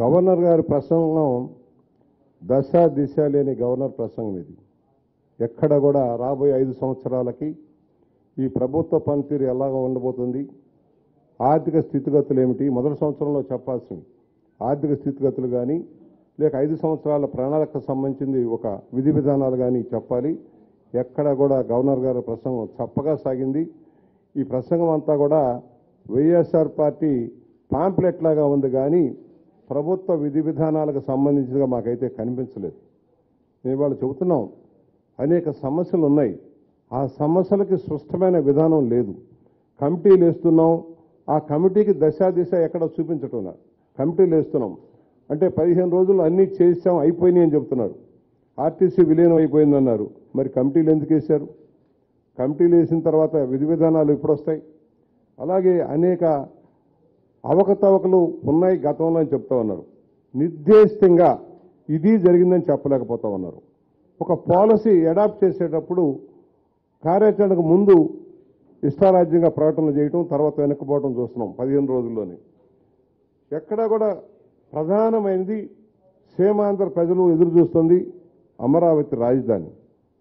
Governor గారి ప్రసంగం దశ దిశ లేని గవర్నర్ ప్రసంగం ఇది. ఎక్కడ కూడా రాబోయే ఐదు సంవత్సరాలకి ఈ ప్రభుత్వ పనితీరు ఎలాగ ఉండబోతుంది? ఆర్థిక స్థితిగతులు ఏమిటి? మొదటి సంవత్సరంలో చెప్పాల్సింది ఆర్థిక స్థితిగతులు కానీ లేక ఐదు సంవత్సరాల ప్రణాళికకు సంబంధించింది ఒక విధి విధానాలు కానీ చెప్పాలి. ఎక్కడ కూడా గవర్నర్ గారి ప్రసంగం చప్పగా సాగింది. ఈ ప్రసంగం అంతా కూడా వైఎస్ఆర్ పార్టీ పాంప్లెట్ లాగా ఉంది కానీ ప్రభుత్వ విధి విధానాలకు సంబంధించినగా మాకైతే కనిపించలేదు. మేము వాళ్ళు చెబుతున్నాం అనేక సమస్యలు ఉన్నాయి ఆ సమస్యలకి స్పష్టమైన విధానం లేదు. కమిటీలు వేస్తున్నాం ఆ కమిటీకి దశ దిశ ఎక్కడ చూపించటం కమిటీలు వేస్తున్నాం అంటే పదిహేను రోజులు అన్నీ చేసాం అయిపోయినాయి అని చెప్తున్నారు ఆర్టీసీ విలీనం అయిపోయిందన్నారు. మరి కమిటీలు ఎందుకు వేశారు? కమిటీలు వేసిన తర్వాత విధి విధానాలు ఎప్పుడు వస్తాయి అలాగే అనేక అవకతవకలు ఉన్నాయి గతంలో అని చెప్తా ఉన్నారు. నిర్దేశితంగా ఇది జరిగిందని చెప్పలేకపోతా ఉన్నారు. ఒక పాలసీ అడాప్ట్ చేసేటప్పుడు కార్యాచరణకు ముందు ఇష్టారాజ్యంగా ప్రకటన చేయటం తర్వాత వెనక్కిపోవడం చూస్తున్నాం పదిహేను రోజుల్లోనే. ఎక్కడా కూడా ప్రధానమైనది సీమాంధ్ర ప్రజలు ఎదురు చూస్తుంది అమరావతి రాజధాని.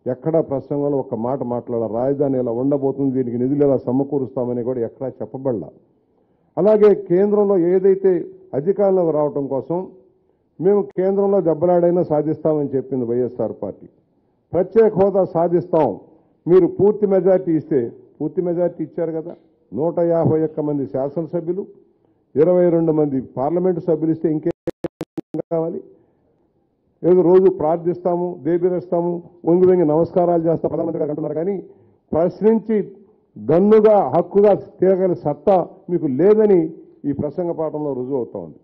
ఎక్కడా ప్రసంగంలో ఒక మాట మాట్లాడాలి రాజధాని ఎలా ఉండబోతుంది దీనికి నిధులు ఎలా సమకూరుస్తామని కూడా ఎక్కడా చెప్పబడలా. అలాగే కేంద్రంలో ఏదైతే అధికారంలోకి రావటం కోసం మేము కేంద్రంలో దెబ్బలాడైనా సాధిస్తామని చెప్పింది వైఎస్ఆర్ పార్టీ. ప్రత్యేక హోదా సాధిస్తాం. మీరు పూర్తి మెజార్టీ ఇస్తే పూర్తి మెజార్టీ ఇచ్చారు కదా నూట యాభై ఒక్క మంది శాసనసభ్యులు ఇరవై రెండు మంది పార్లమెంటు సభ్యులు ఇస్తే ఇంకే కావాలి? ఏదో రోజు ప్రార్థిస్తాము దేబిరేస్తాము వంగి వంగి నమస్కారాలు చేస్తాం ప్రధానమంత్రి గారు అంటున్నారు. కానీ ప్రశ్నించి దన్నుగా హక్కుగా తీరగల సత్తా మీకు లేదని ఈ ప్రసంగ పాఠంలో రుజువు అవుతా ఉంది.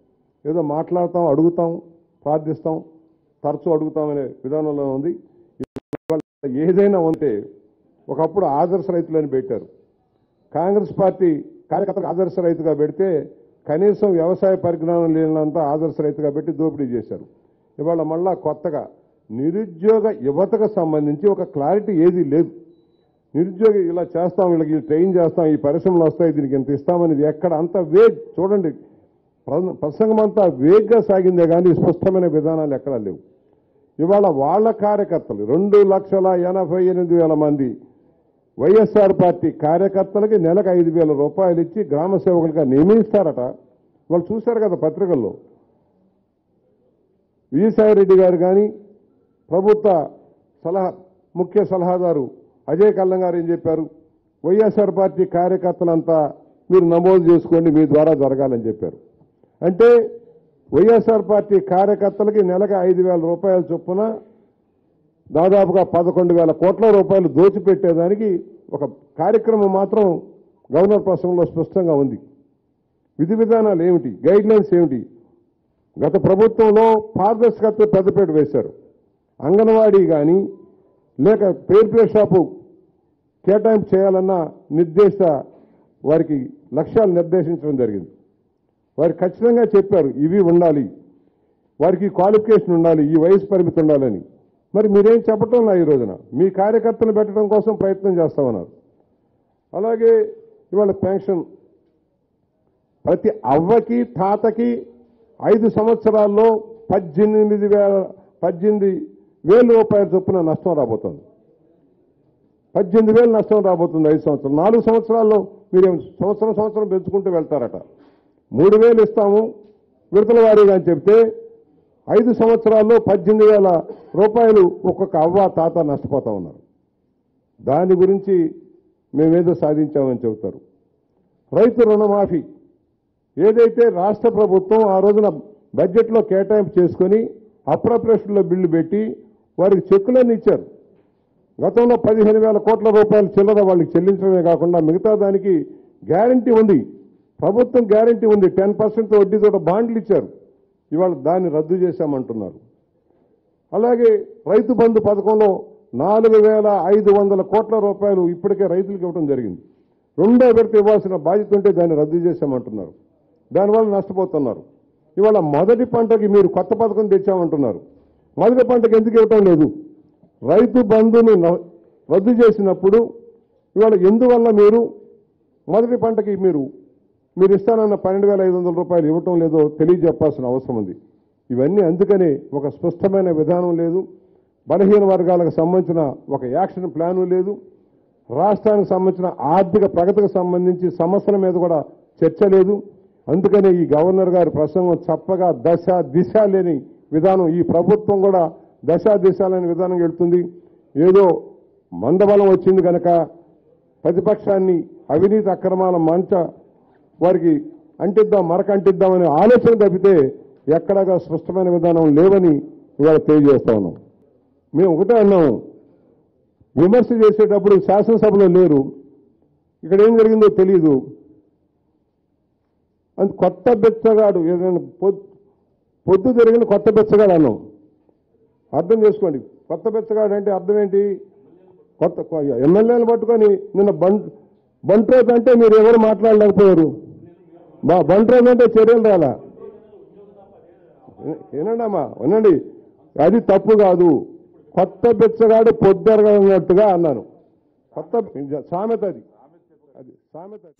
ఏదో మాట్లాడతాం అడుగుతాం ప్రార్థిస్తాం తరచూ అడుగుతామనే విధానంలో ఉంది. ఇవాళ ఏదైనా ఉంటే ఒకప్పుడు ఆదర్శ రైతులని పెట్టారు. కాంగ్రెస్ పార్టీ కార్యకర్తకు ఆదర్శ రైతుగా పెడితే కనీసం వ్యవసాయ పరిజ్ఞానం లేనంత ఆదర్శ రైతుగా పెట్టి దోపిడీ చేశారు. ఇవాళ మళ్ళా కొత్తగా నిరుద్యోగ యువతకు సంబంధించి ఒక క్లారిటీ ఏది లేదు. నిరుద్యోగి ఇలా చేస్తాం వీళ్ళకి ట్రైన్ చేస్తాం ఈ పరిశ్రమలు వస్తాయి దీనికి ఇంత ఇస్తామనేది ఎక్కడ అంత వేగ్ చూడండి ప్రసంగం అంతా వేగ్గా సాగిందే కానీ స్పష్టమైన విధానాలు ఎక్కడా లేవు. ఇవాళ వాళ్ళ కార్యకర్తలు రెండు లక్షల ఎనభై ఎనిమిది వేల మంది వైఎస్ఆర్ పార్టీ కార్యకర్తలకి నెలకు ఐదు వేల రూపాయలు ఇచ్చి గ్రామ సేవకులుగా నియమిస్తారట. వాళ్ళు చూశారు కదా పత్రికల్లో. విజయసాయిరెడ్డి గారు కానీ ప్రభుత్వ సలహా ముఖ్య సలహాదారు అజయ్ కల్లం గారు ఏం చెప్పారు? వైఎస్ఆర్ పార్టీ కార్యకర్తలంతా మీరు నమోదు చేసుకోండి మీ ద్వారా జరగాలని చెప్పారు. అంటే వైఎస్ఆర్ పార్టీ కార్యకర్తలకి నెలకు ఐదు వేల రూపాయల చొప్పున దాదాపుగా పదకొండు వేల కోట్ల రూపాయలు దోచిపెట్టేదానికి ఒక కార్యక్రమం మాత్రం గవర్నర్ ప్రసంగంలో స్పష్టంగా ఉంది. విధి విధానాలు ఏమిటి? గైడ్లైన్స్ ఏమిటి? గత ప్రభుత్వంలో పారదర్శకత పెద్దపేట వేశారు. అంగన్వాడీ కానీ లేక పేరు ప్లే షాపు కేటాయింపు చేయాలన్న నిర్దేశ వారికి లక్ష్యాలు నిర్దేశించడం జరిగింది. వారు ఖచ్చితంగా చెప్పారు ఇవి ఉండాలి. వారికి క్వాలిఫికేషన్ ఉండాలి ఈ వయసు పరిమితి ఉండాలని. మరి మీరేం చెప్పటం నా ఈ రోజున. మీ కార్యకర్తలు పెట్టడం కోసం ప్రయత్నం చేస్తామన్నారు. అలాగే ఇవాళ పెన్షన్ ప్రతి అవ్వకి తాతకి ఐదు సంవత్సరాల్లో పద్దెనిమిది వేల పద్దెనిమిది వేల రూపాయల చొప్పున నష్టం రాబోతోంది. పద్దెనిమిది వేలు నష్టం రాబోతుంది ఐదు సంవత్సరాలు. నాలుగు సంవత్సరాల్లో మీరేం సంవత్సరం సంవత్సరం పెంచుకుంటూ వెళ్తారట. మూడు వేలు ఇస్తాము విడతల వారీగా అని చెప్తే ఐదు సంవత్సరాల్లో పద్దెనిమిది వేల రూపాయలు ఒక్కొక్క అవ్వ తాత నష్టపోతా ఉన్నారు. దాని గురించి మేమేదో సాధించామని చెబుతారు. రైతు రుణమాఫీ ఏదైతే రాష్ట్ర ప్రభుత్వం ఆ రోజున బడ్జెట్లో కేటాయింపు చేసుకొని అప్రప్రేషన్లో బిల్లు పెట్టి వారికి చెక్కులన్నీ ఇచ్చారు. గతంలో పదిహేను వేల కోట్ల రూపాయల చిల్లర వాళ్ళకి చెల్లించడమే కాకుండా మిగతా దానికి గ్యారంటీ ఉంది. ప్రభుత్వం గ్యారంటీ ఉంది. టెన్ పర్సెంట్ వడ్డీతో బాండ్లు ఇచ్చారు. ఇవాళ దాన్ని రద్దు చేశామంటున్నారు. అలాగే రైతు బంధు పథకంలో నాలుగు వేల ఐదు వందల కోట్ల రూపాయలు ఇప్పటికే రైతులకు ఇవ్వడం జరిగింది. రెండో విడత ఇవ్వాల్సిన బాధ్యత ఉంటే దాన్ని రద్దు చేశామంటున్నారు. దానివల్ల నష్టపోతున్నారు. ఇవాళ మొదటి పంటకి మీరు కొత్త పథకం తెచ్చామంటున్నారు. మొదటి పంటకు ఎందుకు ఇవ్వటం లేదు? రైతు బంధుని రద్దు చేసినప్పుడు ఇవాళ ఎందువల్ల మీరు మొదటి పంటకి మీరు మీరు ఇస్తానన్న పన్నెండు వేల ఐదు వందల రూపాయలు ఇవ్వటం లేదో తెలియజెప్పాల్సిన అవసరం ఉంది. ఇవన్నీ అందుకనే ఒక స్పష్టమైన విధానం లేదు. బలహీన వర్గాలకు సంబంధించిన ఒక యాక్షన్ ప్లాను లేదు. రాష్ట్రానికి సంబంధించిన ఆర్థిక ప్రగతికి సంబంధించి సమస్యల మీద కూడా చర్చ లేదు. అందుకనే ఈ గవర్నర్ గారి ప్రసంగం చప్పగా దశ దిశ లేని విధానం ఈ ప్రభుత్వం కూడా దశ విధానంగా విధానం వెళ్తుంది ఏదో మందబలం వచ్చింది కనుక ప్రతిపక్షాన్ని అవినీతి అక్రమాల మంచ వారికి అంటిద్దాం మరక అంటిద్దామనే ఆలోచన తప్పితే ఎక్కడగా స్పష్టమైన విధానం లేవని ఇవాళ తెలియజేస్తా ఉన్నాం. మేము ఒకటే అన్నాము విమర్శ చేసేటప్పుడు శాసనసభలో లేరు. ఇక్కడ ఏం జరిగిందో తెలియదు అంత కొత్త బెచ్చగాడు ఏదైనా పొద్దు జరిగిన కొత్త బెచ్చగాడు అన్నాం అర్థం చేసుకోండి. కొత్త బెచ్చగాడు అంటే అర్థం ఏంటి? కొత్త ఎమ్మెల్యేలు పట్టుకొని నిన్న బంట్ బంట్రోజ్ అంటే మీరు ఎవరు మాట్లాడలేకపోయారు? బా బంట్రోజ్ అంటే చర్యలు రాలా? ఏనండమ్మా వినండి అది తప్పు కాదు. కొత్త బెచ్చగాడు పొద్దరగనట్టుగా అన్నాను. కొత్త సామెత అది. అది సామెత అది.